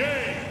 game.